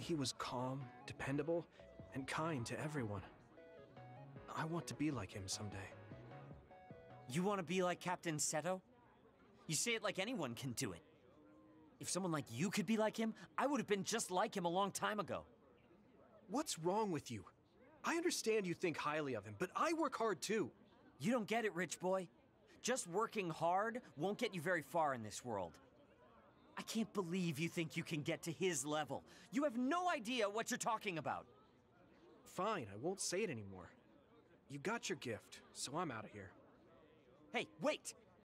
He was calm, dependable, and kind to everyone. I want to be like him someday. You want to be like Captain Seto? You say it like anyone can do it. If someone like you could be like him, I would have been just like him a long time ago. What's wrong with you? I understand you think highly of him, but I work hard too. You don't get it, rich boy. Just working hard won't get you very far in this world. I can't believe you think you can get to his level. You have no idea what you're talking about. Fine, I won't say it anymore. You got your gift, so I'm out of here. Hey, wait!